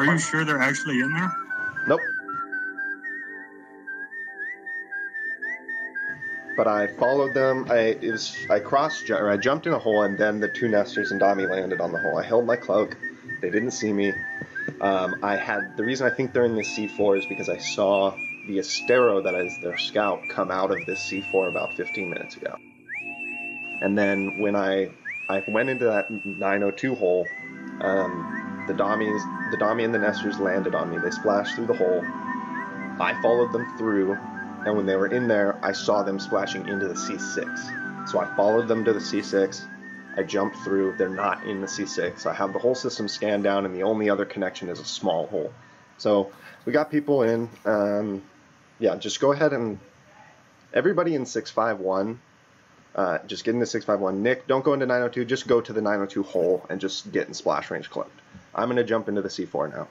Are you sure they're actually in there? Nope. But I followed them. I it was I crossed or I jumped in a hole, and then the two Nestors and Dami landed on the hole. I held my cloak. They didn't see me. Um, I had the reason I think they're in the C4 is because I saw the Astero that is their scout come out of this C4 about 15 minutes ago. And then when I I went into that 902 hole, um, the Dommies, the Dami and the Nestors landed on me. They splashed through the hole. I followed them through, and when they were in there, I saw them splashing into the C6. So I followed them to the C6. I jumped through. They're not in the C6. I have the whole system scanned down, and the only other connection is a small hole. So we got people in. Um, yeah, just go ahead and everybody in 651 uh, just get into 651. Nick, don't go into 902. Just go to the 902 hole and just get in splash range cloaked. I'm going to jump into the C4 now.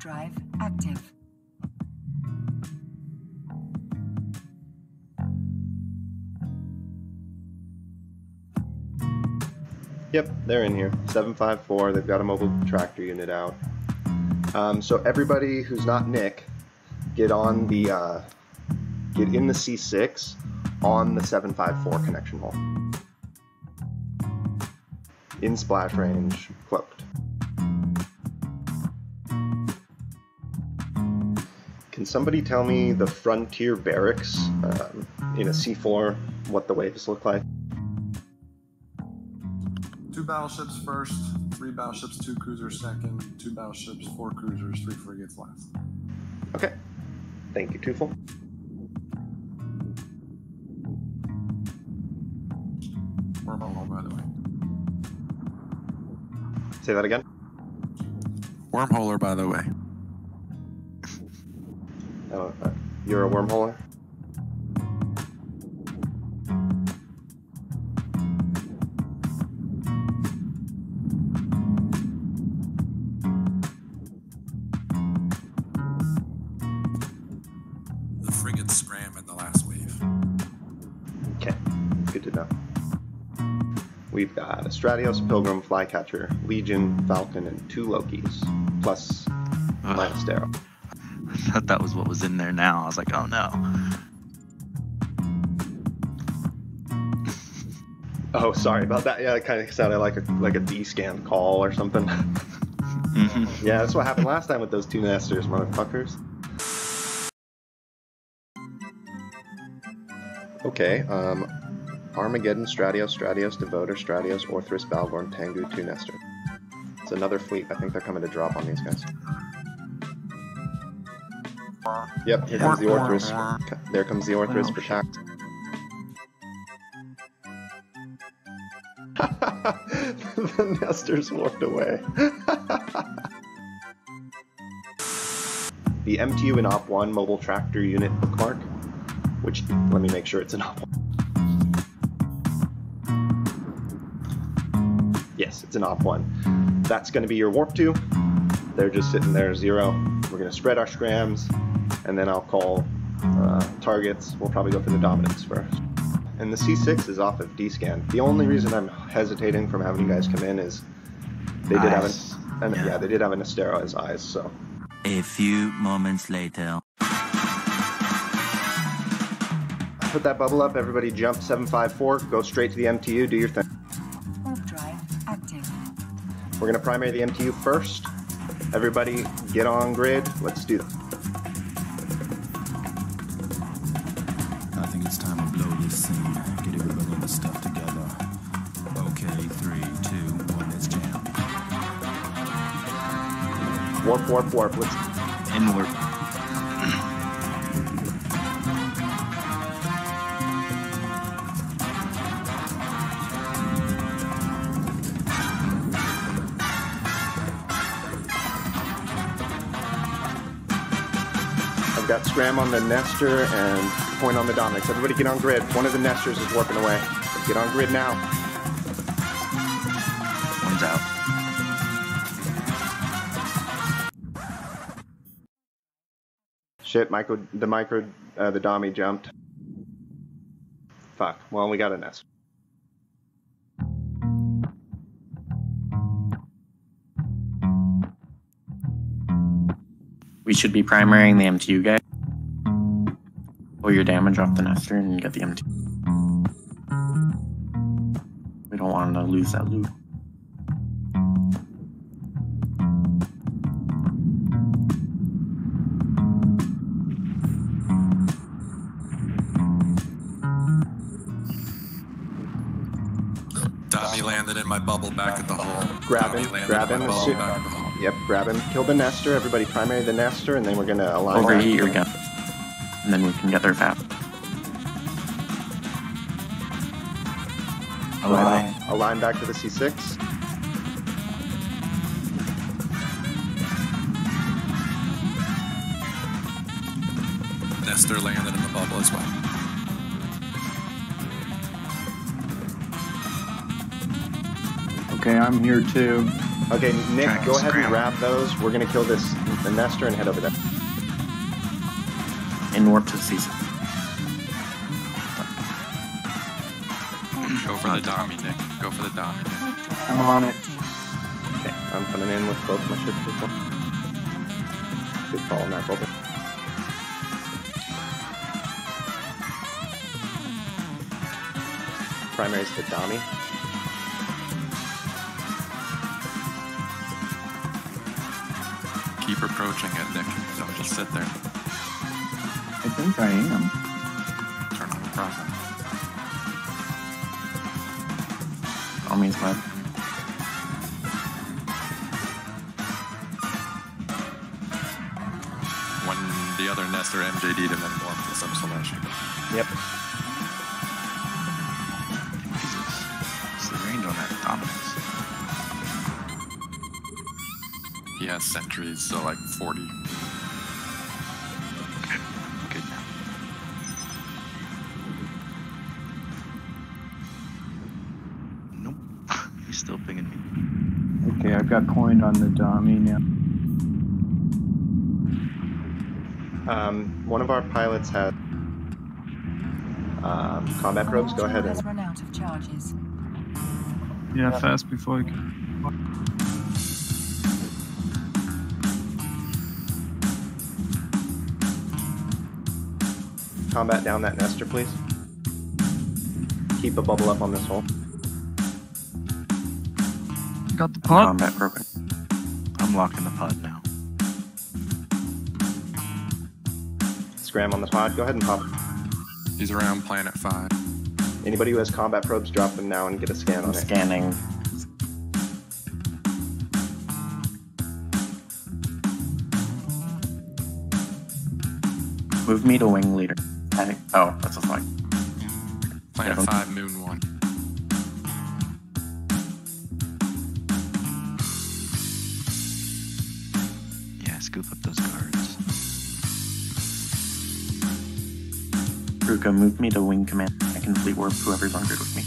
Drive active. Yep, they're in here. 754. They've got a mobile tractor unit out. Um, so everybody who's not Nick, get on the uh, get in the C6 on the 754 connection hole. In splash range, cloaked. Can somebody tell me the frontier barracks um, in a C4, what the waves look like? Two battleships first, three battleships, two cruisers second, two battleships, four cruisers, three frigates last. Okay. Thank you, Tufel. Wormhole, by the way. Say that again. Wormholer, by the way. You're a wormholer? The frigates scram in the last wave. Okay, good to know. We've got a Stratios, Pilgrim, Flycatcher, Legion, Falcon, and two Lokis, plus ah. Ugh. Lanastero. I thought that was what was in there now. I was like, oh no. Oh, sorry about that. Yeah, it kind of sounded like a like a D-scan call or something. hmm yeah, that's what happened last time with those two Nestors, motherfuckers. Okay, um, Armageddon, Stratios, Stratios, Devoter, Stratios, Orthrus, Bhaalgorn, Tengu, two Nestor. It's another fleet. I think they're coming to drop on these guys. Yep, here comes the Orthrus. There comes the Orthrus for oh, tact. the Nestors walked away. the MTU in OP1 mobile tractor unit bookmark, which, let me make sure it's an OP1. Yes, it's an OP1. That's going to be your warp 2. They're just sitting there zero. We're going to spread our scrams, and then I'll call uh, targets. We'll probably go for the Dominix first. And the C6 is off of D-scan. The only reason I'm hesitating from having you guys come in is they did have Eyes. an, an yeah. Yeah. they did have an Astero as eyes, so A few moments later. put that bubble up. Everybody jump 754. Go straight to the MTU. Do your thing. Warp drive active. We're gonna primary the MTU first. Everybody get on grid. Let's do that. Stuff together. Okay, three, two, one, let's jam. Warp, warp, warp. Let's Inward. I've got Scram on the Nestor and Point on the Dominix. Everybody get on grid. One of the Nestors is warping away. Get on grid now. One's out. Shit, micro, the micro, uh, the Dommy jumped. Fuck. Well, we got a Nest. We should be primarying the MTU guy. Pull your damage off the Nestor and get the MTU. We don't want to lose that loot. Dobby landed in my bubble back at the hole. Grab him, grab him. my as back at the hole. Yep, grab him. Kill the Nestor, Everybody primary the Nestor, and then we're gonna align. Overheat back. your gun. And then we can get there fast. Align. Align back to the C6. Nestor landed in the bubble as well. Okay, I'm here too. Okay, Nick, Try go ahead and scram. grab those. We're gonna kill this the Nestor and head over there. In warp to the season. For the Dommy, Nick. Go for the Dommy, Nick. I'm on it. Okay, I'm coming in with both my ships as well. Good fall in that bubble. Primary's the Dommy. Keep approaching it, Nick. Don't just sit there. I think I am. Turn on the profit. Tommy's led. When the other Nestor MJD'd and then warped to some Celestial. Yep. Jesus. What's the range on that Dominix? He has sentries, so like 40. Okay, I've got coined on the dummy now. Um, one of our pilots had um, combat probes. Go ahead and run out of charges. Yeah, fast before I can. combat down that Nestor, please. Keep a bubble up on this hole. Got the pot. Combat broken. I'm locking the pod now. Scram on the pod. Go ahead and pop. He's around planet 5. Anybody who has combat probes, drop them now and get a scan I'm on it. scanning. Move me to wing leader. Oh, that's a flag. Planet Yeah. 5, Moon 1. Scoop up those guards. Ruka, move me to wing command. I can fleet warp whoever's on grid with me.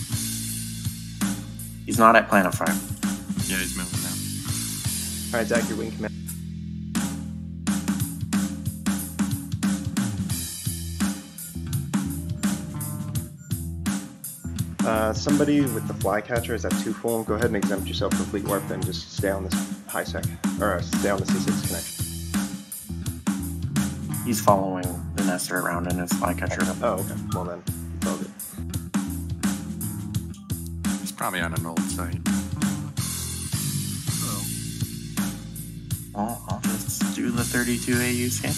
He's not at planet 5. Yeah, he's moving now. Alright, Zach, your wing command. Uh, somebody with the flycatcher is at two full. Go ahead and exempt yourself from fleet warp, then just stay on this high sec or uh, stay on the C6 connection. He's following the Nestor around in his flycatcher. Oh, okay. Well then, it's. He's probably on an old site. Well, I'll just do the 32 AU scan.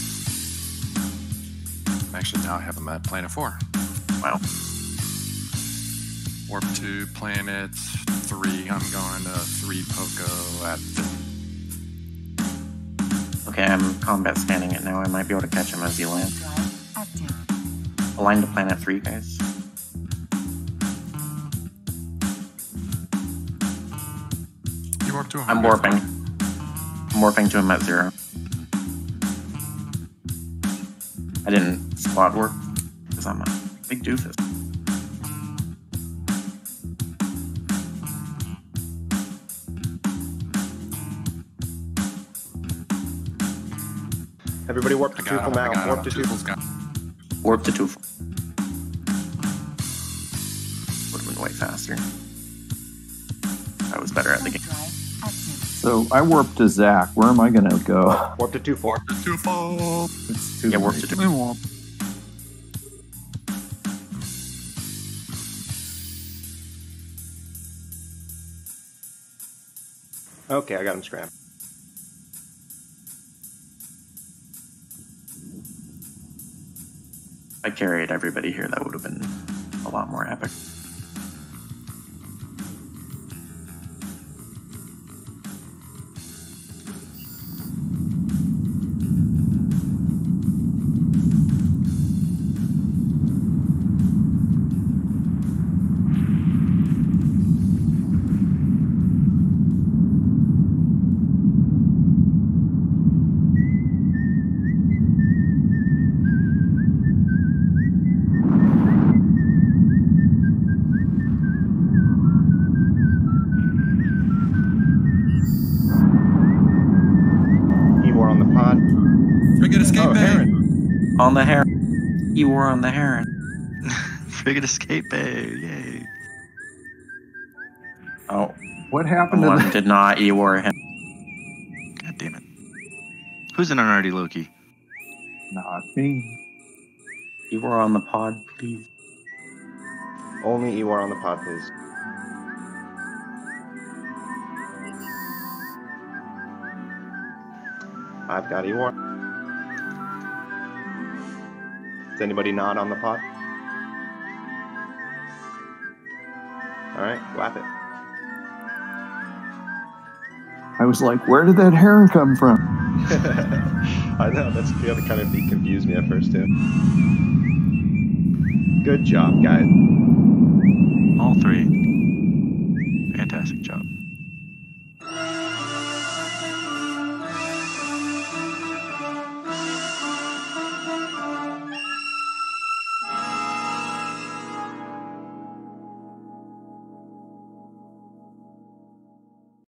Actually, now I have him at planet 4. Wow. Warp to planet 3. I'm going to 3 Poco at Okay, I'm combat scanning it now. I might be able to catch him as he lands. Align to planet 3, guys. You warp to him. I'm warping. I'm warping to him at zero. I didn't squad warp because I'm a big doofus. Everybody warp to I got Tufel him. I now. got Warp to Tufel. Tufel's got Warp to two. Would have been way faster. I was better at the game. So I warped to Zach. Where am I gonna go? Warp to Tufel. Tufel. It's too Yeah, warp late. to two. We won't. Okay, I got him scrammed. I carried everybody here, that would have been a lot more epic. Frigate oh, escape Oh, bay. Heron. On the heron. You were on the heron. Frigate escape bay. Yay. Oh, What happened to one the did not Eeyore him. God damn it. Who's an unarty Loki? Not me. You were on the pod, please. Only Ewar on the pod, please. I've got Ewar. Is anybody not on the pod? Alright, whap it. I was like, where did that heron come from? I know, that's the other kind of beat confused me at first, too. Good job, guys. All three. Fantastic job.